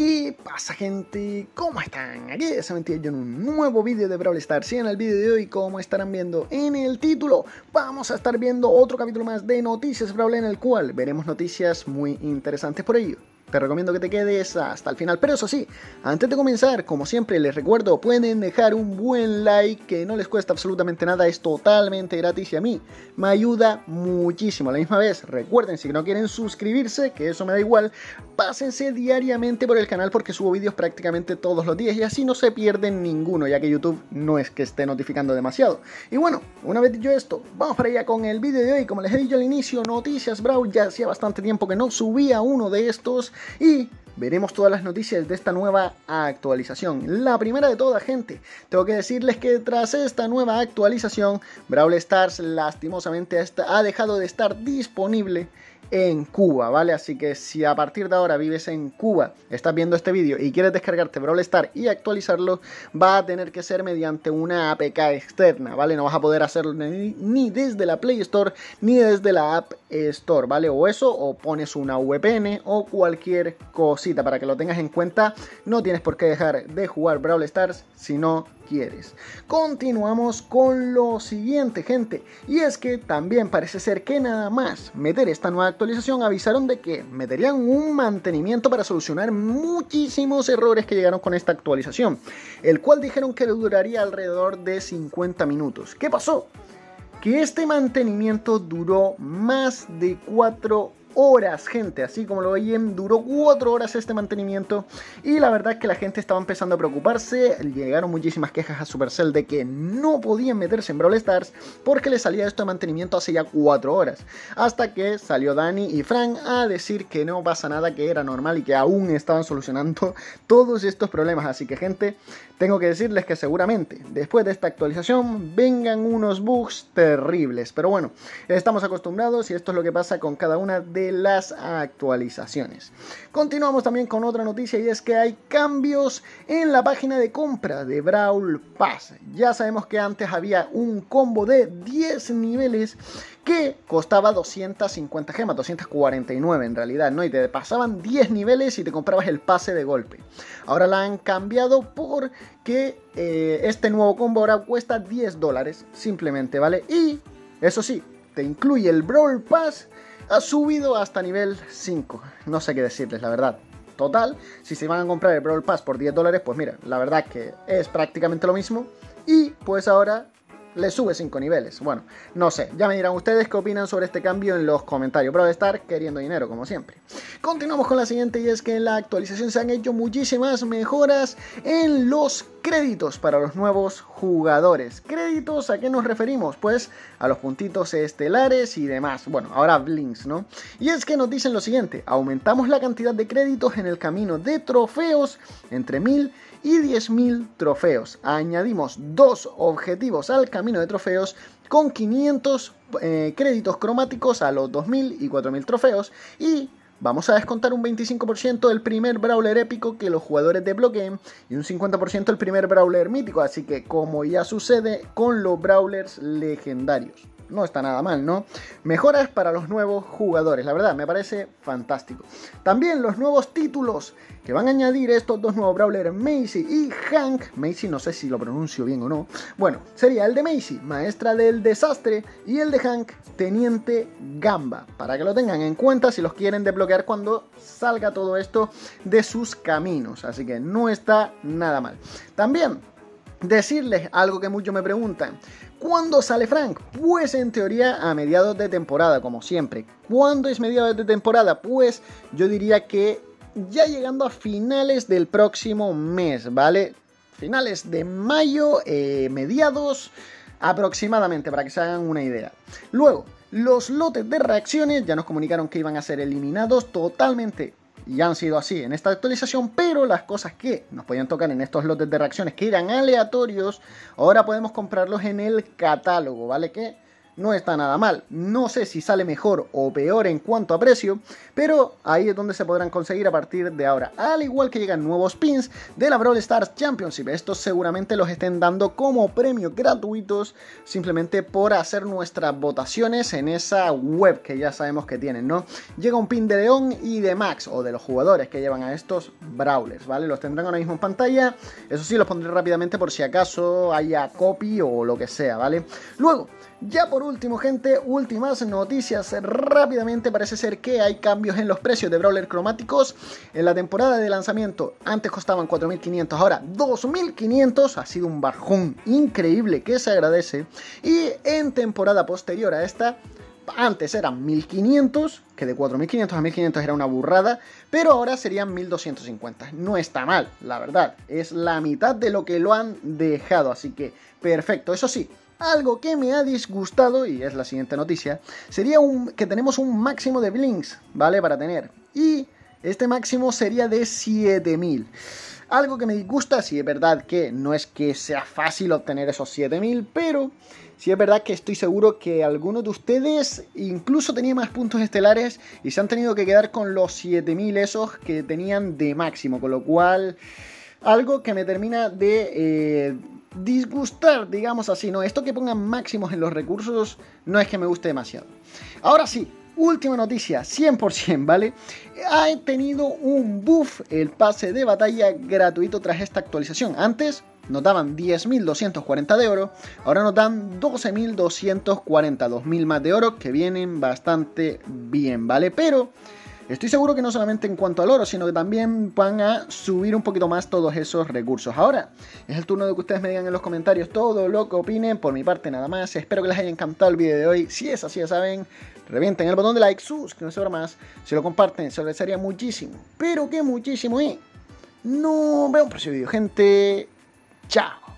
¿Qué pasa gente? ¿Cómo están? Aquí es yo en un nuevo vídeo de Brawl Stars y en el vídeo de hoy, como estarán viendo en el título, vamos a estar viendo otro capítulo más de Noticias Brawl en el cual veremos noticias muy interesantes por ello te recomiendo que te quedes hasta el final. Pero eso sí, antes de comenzar, como siempre les recuerdo, pueden dejar un buen like que no les cuesta absolutamente nada, es totalmente gratis y a mí me ayuda muchísimo. A la misma vez, recuerden, si no quieren suscribirse, que eso me da igual, pásense diariamente por el canal porque subo vídeos prácticamente todos los días y así no se pierden ninguno, ya que YouTube no es que esté notificando demasiado. Y bueno, una vez dicho esto, vamos para allá con el vídeo de hoy. Como les he dicho al inicio, Noticias Brawl, ya hacía bastante tiempo que no subía uno de estos y veremos todas las noticias de esta nueva actualización. La primera de todas, gente, tengo que decirles que tras esta nueva actualización, Brawl Stars lastimosamente ha dejado de estar disponible en Cuba, ¿vale? Así que si a partir de ahora vives en Cuba, estás viendo este vídeo y quieres descargarte Brawl Stars y actualizarlo, va a tener que ser mediante una APK externa, ¿vale? No vas a poder hacerlo ni, desde la Play Store ni desde la App Store, ¿vale? O eso, o pones una VPN o cualquier cosita para que lo tengas en cuenta. No tienes por qué dejar de jugar Brawl Stars si no Continuamos con lo siguiente, gente. Y es que también parece ser que nada más meter esta nueva actualización avisaron de que meterían un mantenimiento para solucionar muchísimos errores que llegaron con esta actualización. El cual dijeron que duraría alrededor de 50 minutos. ¿Qué pasó? Que este mantenimiento duró más de 4 horas, gente. Así como lo oyen, duró 4 horas este mantenimiento. Y la verdad es que la gente estaba empezando a preocuparse. Llegaron muchísimas quejas a Supercell de que no podían meterse en Brawl Stars porque le salía esto de mantenimiento hace ya 4 horas. Hasta que salió Dani y Frank a decir que no pasa nada, que era normal y que aún estaban solucionando todos estos problemas. Así que, gente, tengo que decirles que seguramente después de esta actualización vengan unos bugs terribles. Pero bueno, estamos acostumbrados y esto es lo que pasa con cada una de las actualizaciones. Continuamos también con otra noticia y es que hay cambios en la página de compra de Brawl Pass. Ya sabemos que antes había un combo de 10 niveles que costaba 250 gemas, 249 en realidad, ¿no? Y te pasaban 10 niveles y te comprabas el pase de golpe. Ahora la han cambiado por que eh, este nuevo combo ahora cuesta 10 dólares, simplemente, ¿vale? Y eso sí, te incluye el Brawl Pass ha subido hasta nivel 5. No sé qué decirles, la verdad. Total, si se van a comprar el Brawl Pass por 10 dólares, pues mira, la verdad que es prácticamente lo mismo. Y pues ahora le sube 5 niveles. Bueno, no sé, ya me dirán ustedes qué opinan sobre este cambio en los comentarios. Pero estar queriendo dinero, como siempre. Continuamos con la siguiente y es que en la actualización se han hecho muchísimas mejoras en los créditos para los nuevos jugadores. ¿Créditos a qué nos referimos? Pues a los puntitos estelares y demás. Bueno, ahora blinks, ¿no? Y es que nos dicen lo siguiente, aumentamos la cantidad de créditos en el camino de trofeos entre 1000 y 10.000 trofeos. Añadimos dos objetivos al camino de trofeos con 500 eh, créditos cromáticos a los 2.000 y 4.000 trofeos. Y Vamos a descontar un 25% del primer brawler épico que los jugadores desbloqueen y un 50% del primer brawler mítico, así que como ya sucede con los brawlers legendarios no está nada mal, ¿no? Mejoras para los nuevos jugadores, la verdad, me parece fantástico. También los nuevos títulos que van a añadir estos dos nuevos brawlers, Macy y Hank. Macy no sé si lo pronuncio bien o no. Bueno, sería el de Macy, maestra del desastre, y el de Hank, teniente Gamba. Para que lo tengan en cuenta si los quieren desbloquear cuando salga todo esto de sus caminos. Así que no está nada mal. También decirles algo que muchos me preguntan. ¿Cuándo sale Frank? Pues en teoría a mediados de temporada, como siempre. ¿Cuándo es mediados de temporada? Pues yo diría que ya llegando a finales del próximo mes, ¿vale? Finales de mayo, eh, mediados aproximadamente, para que se hagan una idea. Luego, los lotes de reacciones ya nos comunicaron que iban a ser eliminados totalmente y han sido así en esta actualización, pero las cosas que nos podían tocar en estos lotes de reacciones que eran aleatorios, ahora podemos comprarlos en el catálogo, ¿vale? Que no está nada mal. No sé si sale mejor o peor en cuanto a precio, pero ahí es donde se podrán conseguir a partir de ahora. Al igual que llegan nuevos pins de la Brawl Stars Championship. Estos seguramente los estén dando como premios gratuitos simplemente por hacer nuestras votaciones en esa web que ya sabemos que tienen, ¿no? Llega un pin de León y de Max o de los jugadores que llevan a estos Brawlers, ¿vale? Los tendrán ahora mismo en pantalla. Eso sí, los pondré rápidamente por si acaso haya copy o lo que sea, ¿vale? Luego, ya por último, gente, últimas noticias. Rápidamente parece ser que hay cambios en los precios de brawler cromáticos. En la temporada de lanzamiento antes costaban 4.500, ahora 2.500. Ha sido un bajón increíble que se agradece. Y en temporada posterior a esta antes eran 1500, que de 4500 a 1500 era una burrada, pero ahora serían 1250. No está mal, la verdad. Es la mitad de lo que lo han dejado, así que perfecto. Eso sí, algo que me ha disgustado, y es la siguiente noticia, sería que tenemos un máximo de blinks, ¿vale? Para tener. Y este máximo sería de 7000. Algo que me disgusta, si es verdad que no es que sea fácil obtener esos 7000, pero sí es verdad que estoy seguro que algunos de ustedes incluso tenían más puntos estelares y se han tenido que quedar con los 7000 esos que tenían de máximo, con lo cual algo que me termina de... Eh, disgustar, digamos así, ¿no? Esto que pongan máximos en los recursos no es que me guste demasiado. Ahora sí, última noticia, 100%, ¿vale? Ha tenido un buff el pase de batalla gratuito tras esta actualización. Antes nos daban 10.240 de oro, ahora nos dan 12.240, 2.000 más de oro que vienen bastante bien, ¿vale? Pero Estoy seguro que no solamente en cuanto al oro, sino que también van a subir un poquito más todos esos recursos. Ahora, es el turno de que ustedes me digan en los comentarios todo lo que opinen. Por mi parte, nada más. Espero que les haya encantado el video de hoy. Si es así, ya saben, revienten el botón de like, suscríbanse ahora más. Si lo comparten, se lo agradecería muchísimo. Pero que muchísimo y no veo un próximo video, gente. Chao.